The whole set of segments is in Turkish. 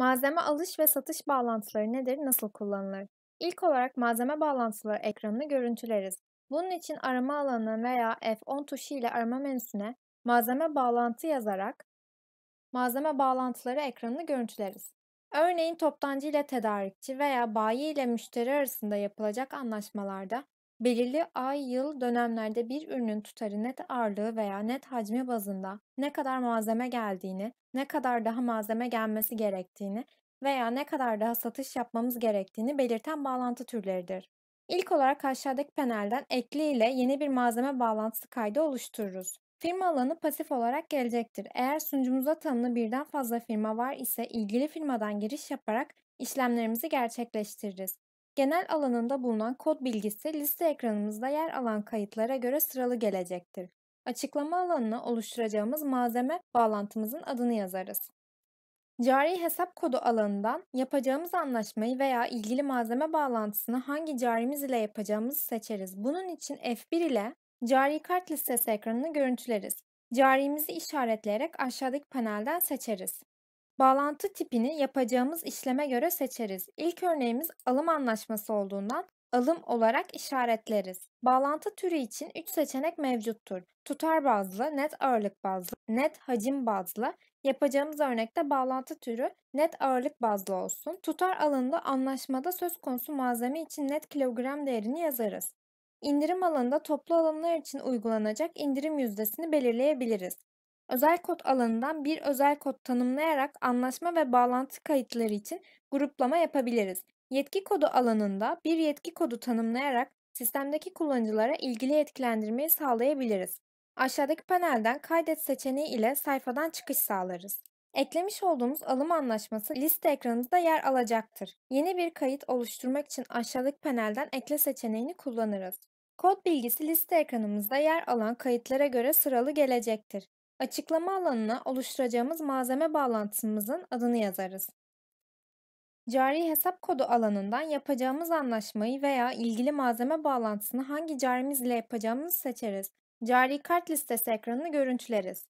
Malzeme alış ve satış bağlantıları nedir, nasıl kullanılır? İlk olarak malzeme bağlantıları ekranını görüntüleriz. Bunun için arama alanına veya F10 tuşu ile arama menüsüne malzeme bağlantı yazarak malzeme bağlantıları ekranını görüntüleriz. Örneğin toptancı ile tedarikçi veya bayi ile müşteri arasında yapılacak anlaşmalarda belirli ay, yıl, dönemlerde bir ürünün tutarı net ağırlığı veya net hacmi bazında ne kadar malzeme geldiğini, ne kadar daha malzeme gelmesi gerektiğini veya ne kadar daha satış yapmamız gerektiğini belirten bağlantı türleridir. İlk olarak aşağıdaki panelden ekli ile yeni bir malzeme bağlantısı kaydı oluştururuz. Firma alanı pasif olarak gelecektir. Eğer sunucumuza tanımlı birden fazla firma var ise ilgili firmadan giriş yaparak işlemlerimizi gerçekleştiririz. Genel alanında bulunan kod bilgisi liste ekranımızda yer alan kayıtlara göre sıralı gelecektir. Açıklama alanına oluşturacağımız malzeme bağlantımızın adını yazarız. Cari hesap kodu alanından yapacağımız anlaşmayı veya ilgili malzeme bağlantısını hangi carimiz ile yapacağımızı seçeriz. Bunun için F1 ile cari kart listesi ekranını görüntüleriz. Carimizi işaretleyerek aşağıdaki panelden seçeriz. Bağlantı tipini yapacağımız işleme göre seçeriz. İlk örneğimiz alım anlaşması olduğundan alım olarak işaretleriz. Bağlantı türü için 3 seçenek mevcuttur. Tutar bazlı, net ağırlık bazlı, net hacim bazlı. Yapacağımız örnekte bağlantı türü net ağırlık bazlı olsun. Tutar alanında anlaşmada söz konusu malzeme için net kilogram değerini yazarız. İndirim alanında toplu alımlar için uygulanacak indirim yüzdesini belirleyebiliriz. Özel kod alanından bir özel kod tanımlayarak anlaşma ve bağlantı kayıtları için gruplama yapabiliriz. Yetki kodu alanında bir yetki kodu tanımlayarak sistemdeki kullanıcılara ilgili yetkilendirmeyi sağlayabiliriz. Aşağıdaki panelden kaydet seçeneği ile sayfadan çıkış sağlarız. Eklemiş olduğumuz alım anlaşması liste ekranımızda yer alacaktır. Yeni bir kayıt oluşturmak için aşağıdaki panelden ekle seçeneğini kullanırız. Kod bilgisi liste ekranımızda yer alan kayıtlara göre sıralı gelecektir. Açıklama alanına oluşturacağımız malzeme bağlantımızın adını yazarız. Cari hesap kodu alanından yapacağımız anlaşmayı veya ilgili malzeme bağlantısını hangi carimiz ile yapacağımızı seçeriz. Cari kart listesi ekranını görüntüleriz.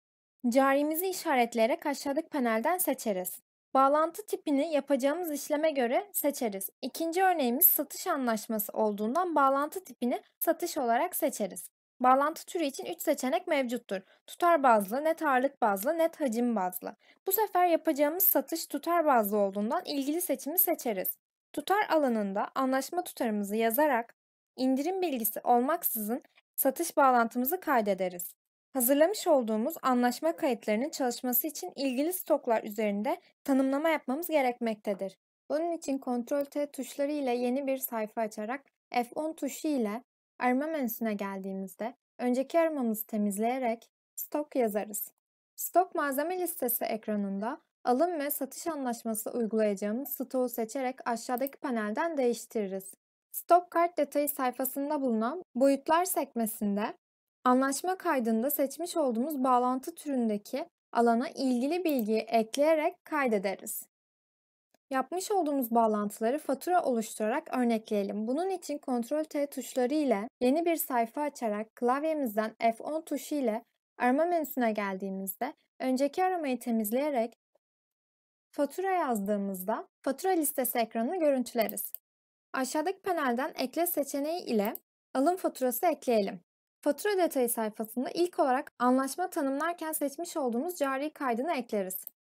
Carimizi işaretleyerek aşağıdaki panelden seçeriz. Bağlantı tipini yapacağımız işleme göre seçeriz. İkinci örneğimiz satış anlaşması olduğundan bağlantı tipini satış olarak seçeriz. Bağlantı türü için 3 seçenek mevcuttur. Tutar bazlı, net ağırlık bazlı, net hacim bazlı. Bu sefer yapacağımız satış tutar bazlı olduğundan ilgili seçimi seçeriz. Tutar alanında anlaşma tutarımızı yazarak indirim bilgisi olmaksızın satış bağlantımızı kaydederiz. Hazırlamış olduğumuz anlaşma kayıtlarının çalışması için ilgili stoklar üzerinde tanımlama yapmamız gerekmektedir. Bunun için Ctrl T tuşları ile yeni bir sayfa açarak F10 tuşu ile Arama menüsüne geldiğimizde önceki aramamızı temizleyerek stok yazarız. Stok malzeme listesi ekranında alım ve satış anlaşması uygulayacağımız stoğu seçerek aşağıdaki panelden değiştiririz. Stok kart detayı sayfasında bulunan boyutlar sekmesinde anlaşma kaydında seçmiş olduğumuz bağlantı türündeki alana ilgili bilgiyi ekleyerek kaydederiz. Yapmış olduğumuz bağlantıları fatura oluşturarak örnekleyelim. Bunun için Ctrl T tuşları ile yeni bir sayfa açarak klavyemizden F10 tuşu ile arama menüsüne geldiğimizde önceki aramayı temizleyerek fatura yazdığımızda fatura listesi ekranını görüntüleriz. Aşağıdaki panelden ekle seçeneği ile alım faturası ekleyelim. Fatura detayı sayfasında ilk olarak anlaşma tanımlarken seçmiş olduğumuz cari kaydını ekleriz.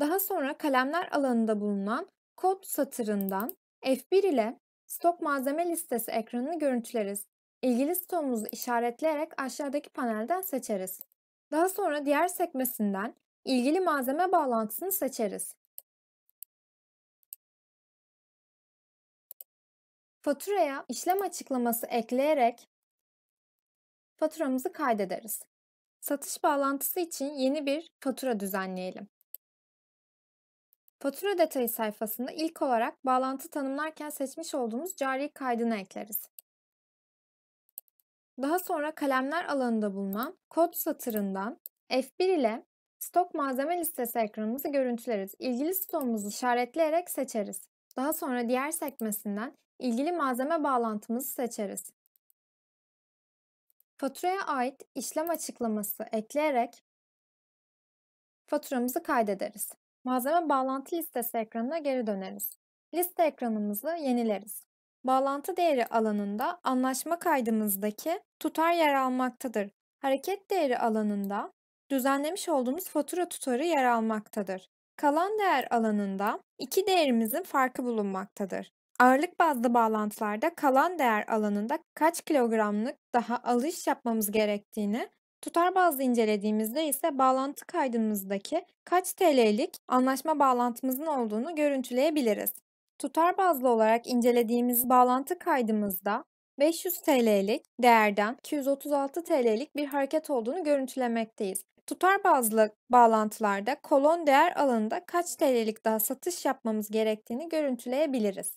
Daha sonra kalemler alanında bulunan kod satırından F1 ile stok malzeme listesi ekranını görüntüleriz. İlgili stoğumuzu işaretleyerek aşağıdaki panelden seçeriz. Daha sonra diğer sekmesinden ilgili malzeme bağlantısını seçeriz. Faturaya işlem açıklaması ekleyerek faturamızı kaydederiz. Satış bağlantısı için yeni bir fatura düzenleyelim. Fatura detayı sayfasında ilk olarak bağlantı tanımlarken seçmiş olduğumuz cari kaydını ekleriz. Daha sonra kalemler alanında bulunan kod satırından F1 ile stok malzeme listesi ekranımızı görüntüleriz. İlgili stoğumuzu işaretleyerek seçeriz. Daha sonra diğer sekmesinden ilgili malzeme bağlantımızı seçeriz. Faturaya ait işlem açıklaması ekleyerek faturamızı kaydederiz. Malzeme bağlantı listesi ekranına geri döneriz. Liste ekranımızı yenileriz. Bağlantı değeri alanında anlaşma kaydımızdaki tutar yer almaktadır. Hareket değeri alanında düzenlemiş olduğumuz fatura tutarı yer almaktadır. Kalan değer alanında iki değerimizin farkı bulunmaktadır. Ağırlık bazlı bağlantılarda kalan değer alanında kaç kilogramlık daha alış yapmamız gerektiğini, tutar bazlı incelediğimizde ise bağlantı kaydımızdaki kaç TL'lik anlaşma bağlantımızın olduğunu görüntüleyebiliriz. Tutar bazlı olarak incelediğimiz bağlantı kaydımızda 500 TL'lik değerden 236 TL'lik bir hareket olduğunu görüntülemekteyiz. Tutar bazlı bağlantılarda kolon değer alanında kaç TL'lik daha satış yapmamız gerektiğini görüntüleyebiliriz.